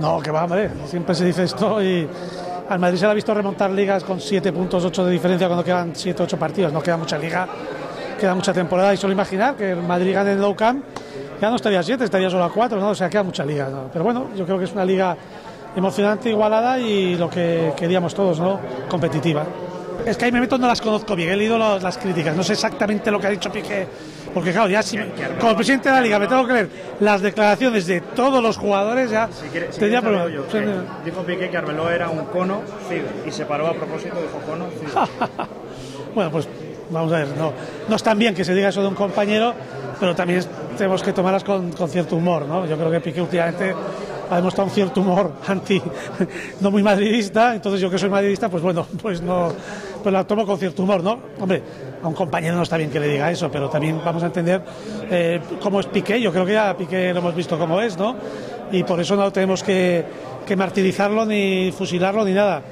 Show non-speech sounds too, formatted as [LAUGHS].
No, que va, hombre, siempre se dice esto y al Madrid se le ha visto remontar ligas con 7 puntos, 8 de diferencia cuando quedan 7, 8 partidos, no queda mucha liga, queda mucha temporada y solo imaginar que el Madrid gane el Nou Camp, ya no estaría a 7, estaría solo a 4, ¿no? o sea, queda mucha liga, ¿no? pero bueno, yo creo que es una liga emocionante, igualada y lo que queríamos todos, ¿no? Competitiva. Es que ahí me meto no las conozco bien, he leído las críticas, no sé exactamente lo que ha dicho Piqué, porque claro, ya si, como presidente de la liga me tengo que leer las declaraciones de todos los jugadores, ya Si quieres, si tendría problemas. hablo yo, que dijo Piqué que Arbeloa era un cono y se paró a propósito dijo cono. [LAUGHS] Bueno, pues vamos a ver, no, no es tan bien que se diga eso de un compañero, pero también tenemos que tomarlas con, con cierto humor, ¿no? Yo creo que Piqué últimamente ha demostrado un cierto humor anti, no muy madridista, entonces yo que soy madridista, pues bueno, pues no, pues la tomo con cierto humor, ¿no? Hombre, a un compañero no está bien que le diga eso, pero también vamos a entender eh, cómo es Piqué, yo creo que ya Piqué lo hemos visto cómo es, ¿no? Y por eso no tenemos que, que martirizarlo ni fusilarlo ni nada.